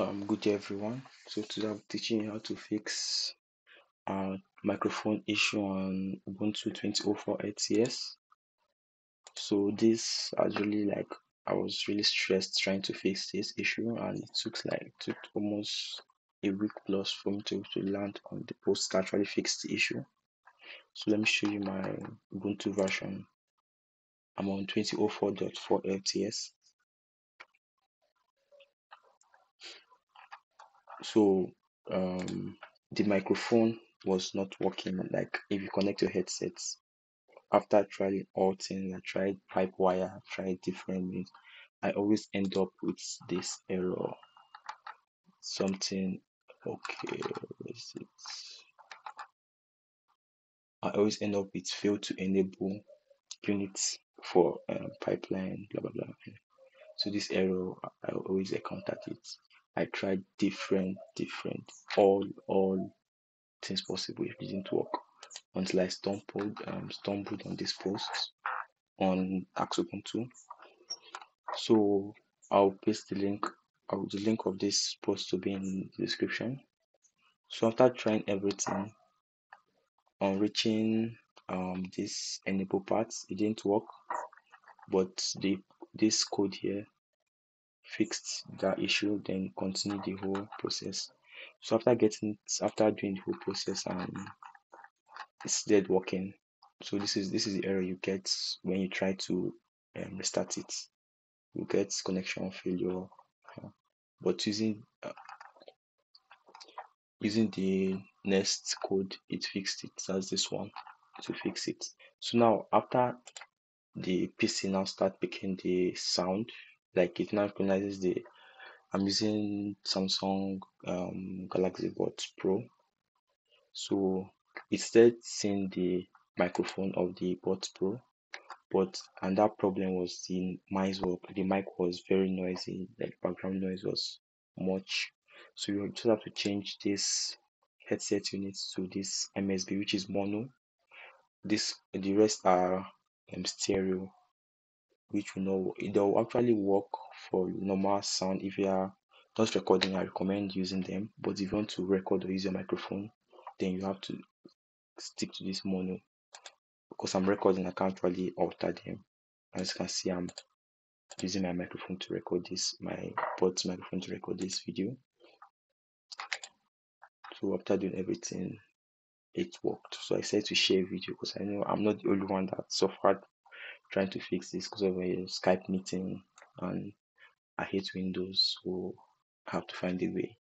Um, good day everyone. So today I'm teaching you how to fix uh, microphone issue on Ubuntu 20.04 LTS. So this actually like I was really stressed trying to fix this issue and it took like it took almost a week plus for me to, to land on the post to actually fix the issue. So let me show you my Ubuntu version. I'm on 20.04.4 LTS. So um the microphone was not working like if you connect your headsets after trying all things i tried pipe wire tried different means i always end up with this error. Something okay where's it? I always end up with fail to enable units for um, pipeline blah blah blah. So this error i always encounter it I tried different, different, all, all things possible. It didn't work until I stumbled, um, stumbled on this post on Ask Ubuntu. So I'll paste the link. I'll, the link of this post to be in the description. So after trying everything, on reaching um, this enable part, it didn't work. But the this code here fixed that issue then continue the whole process. So after getting after doing the whole process and it's dead working so this is this is the error you get when you try to um, restart it. You get connection failure uh, but using uh, using the next code it fixed it. As this one to fix it. So now after the pc now start picking the sound like it now recognizes the I'm using Samsung um, Galaxy Buds Pro. So instead seeing the microphone of the Buds Pro, but and that problem was the mic was the mic was very noisy, like background noise was much. So you just have to change this headset unit to this MSB, which is mono. This the rest are um, stereo which you know will actually work for normal sound if you are just recording i recommend using them. But if you want to record or use your microphone then you have to stick to this mono because i'm recording i can't really alter them. As you can see i'm using my microphone to record this my buds microphone to record this video. So after doing everything it worked. So i said to share video because i know i'm not the only one that suffered trying to fix this because of a Skype meeting and I hate Windows, so I have to find a way.